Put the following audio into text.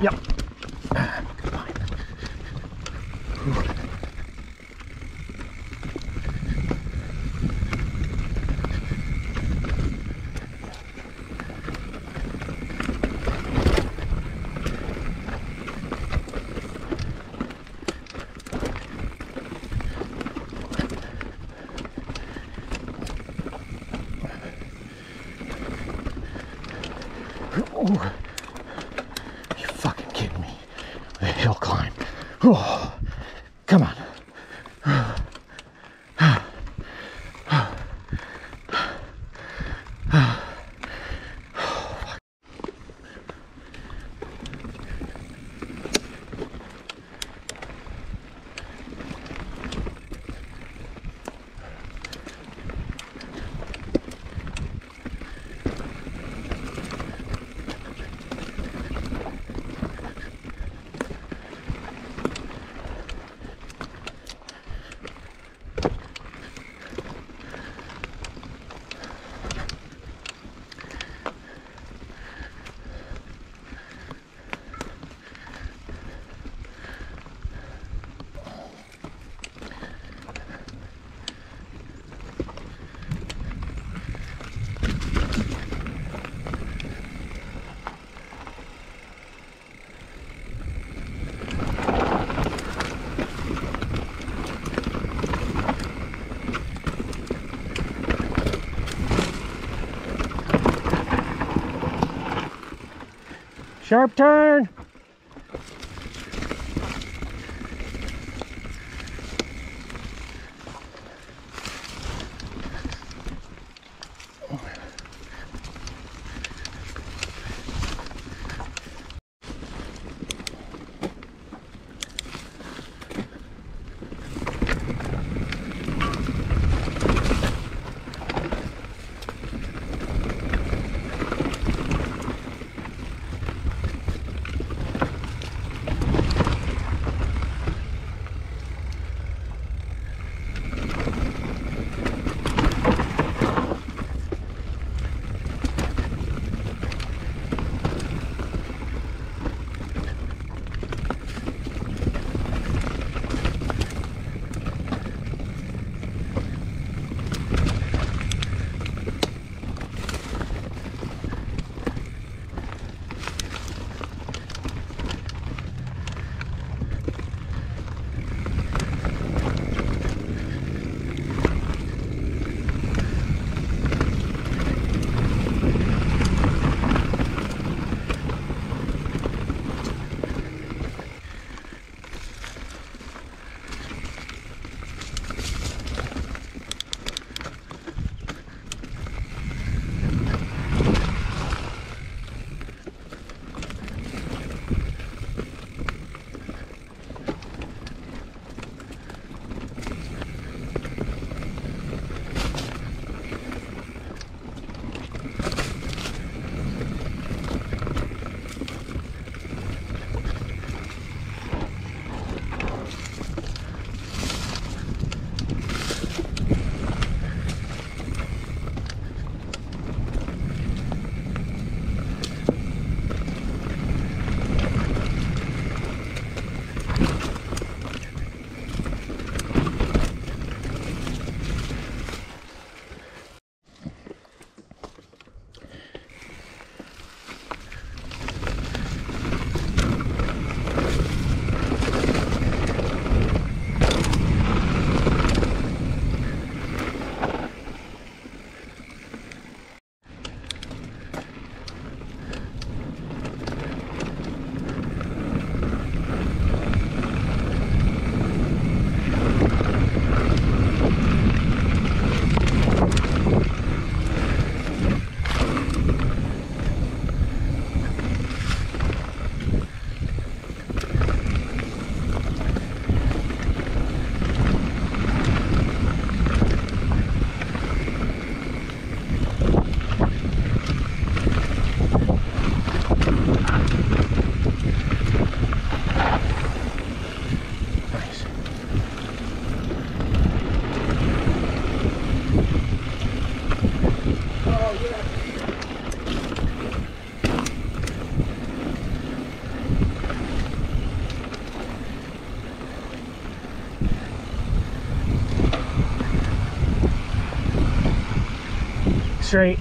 Yep. You fucking kidding me? The hill climb. Oh, come on. Sharp turn. Oh. Straight.